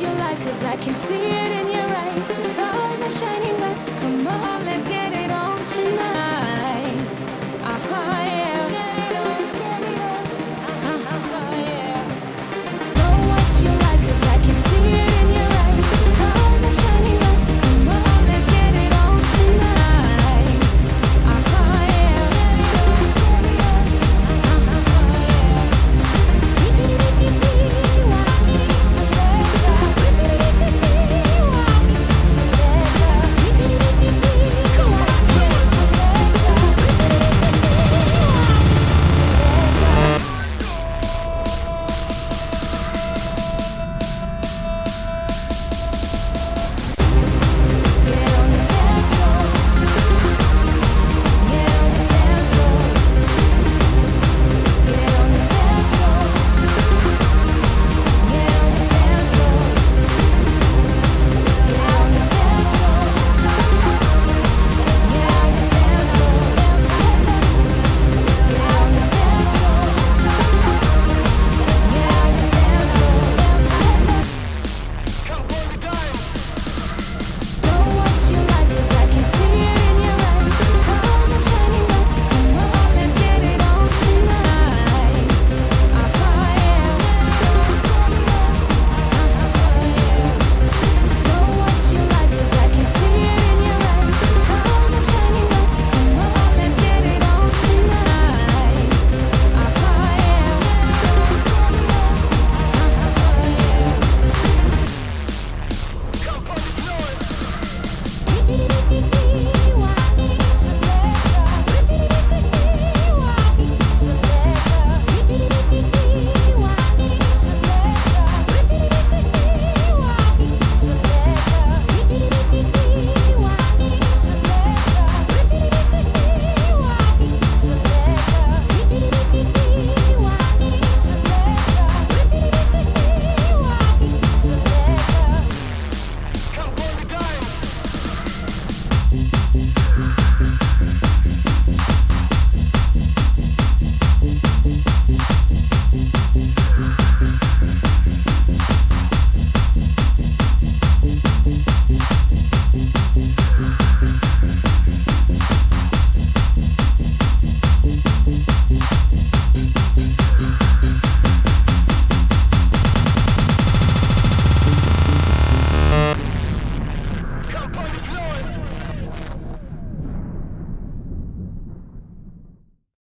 you like, cause I can see it in your eyes. The stars are shining bright, so come on. let's.